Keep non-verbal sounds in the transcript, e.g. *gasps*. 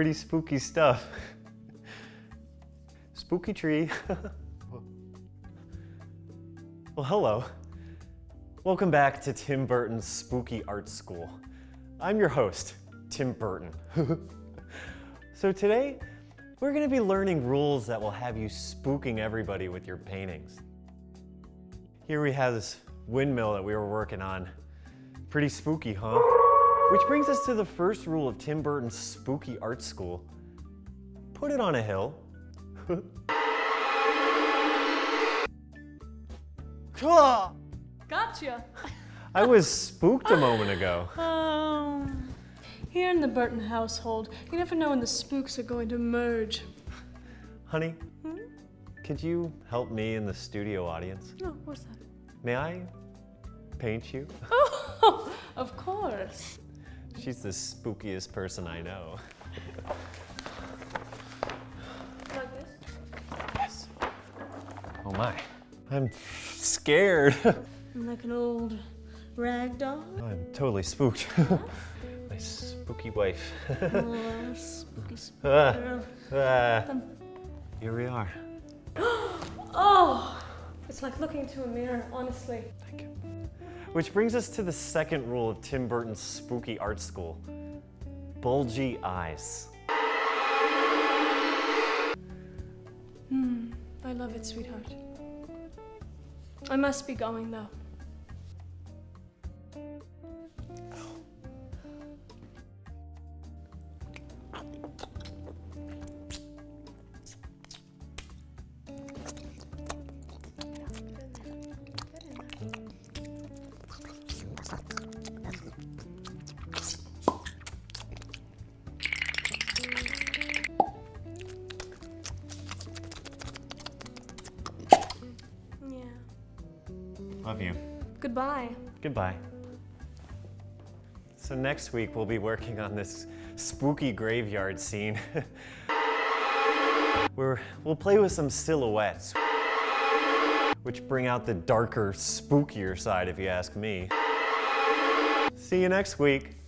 Pretty spooky stuff. *laughs* Spooky tree. *laughs* well, hello. Welcome back to Tim Burton's Spooky Art School. I'm your host, Tim Burton. *laughs* so today, we're gonna be learning rules that will have you spooking everybody with your paintings. Here we have this windmill that we were working on. Pretty spooky, huh? Which brings us to the first rule of Tim Burton's Spooky Art School. Put it on a hill. Gotcha. I was spooked a moment ago. Um, here in the Burton household, you never know when the spooks are going to merge. Honey, could you help me in the studio audience? Oh, what's that? May I paint you? *laughs* Oh, of course. She's the spookiest person I know. Like this? Yes. Oh my. I'm scared. I'm like an old rag doll? I'm totally spooked. *laughs* My spooky wife. Oh, spooky, *laughs* spooky Ah, girl. ah. Here we are. *gasps* Oh, it's like looking into a mirror, honestly. Thank you. Which brings us to the second rule of Tim Burton's spooky art school. Bulgy eyes. Hmm, I love it, sweetheart. I must be going though. Love you. Goodbye. Goodbye. So next week we'll be working on this spooky graveyard scene. *laughs* Where we'll play with some silhouettes, which bring out the darker, spookier side if you ask me. See you next week.